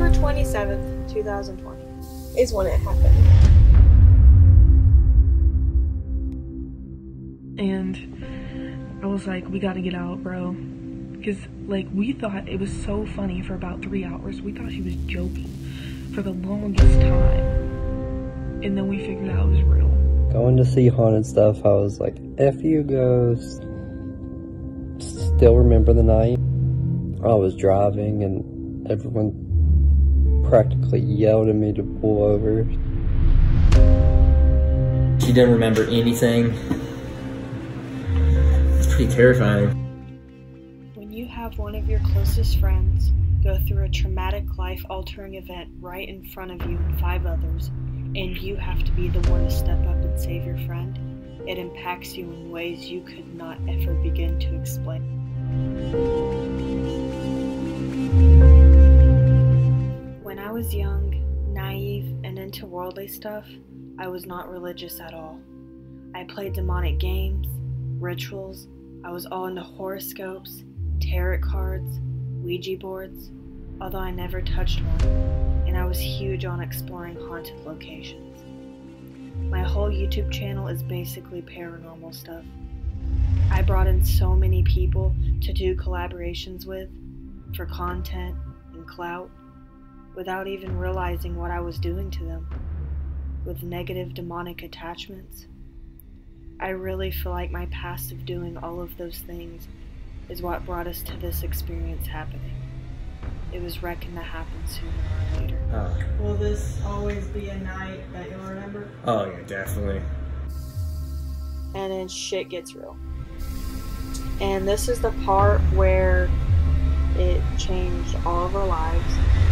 November 27th, 2020 is when it happened. And I was like, we gotta get out, bro. Because, like, we thought it was so funny for about three hours. We thought she was joking for the longest time. And then we figured out it was real. Going to see haunted stuff, I was like, F you ghost. Still remember the night. I was driving and everyone practically yelled at me to pull over. She didn't remember anything. It's pretty terrifying. When you have one of your closest friends go through a traumatic life altering event right in front of you and five others, and you have to be the one to step up and save your friend, it impacts you in ways you could not ever begin to explain. Was young, naive, and into worldly stuff, I was not religious at all. I played demonic games, rituals, I was all into horoscopes, tarot cards, Ouija boards, although I never touched one, and I was huge on exploring haunted locations. My whole YouTube channel is basically paranormal stuff. I brought in so many people to do collaborations with for content and clout without even realizing what I was doing to them with negative demonic attachments. I really feel like my past of doing all of those things is what brought us to this experience happening. It was reckoned to happen sooner or later. Oh, Will this always be a night that you'll remember? oh yeah, definitely. And then shit gets real. And this is the part where it changed all of our lives.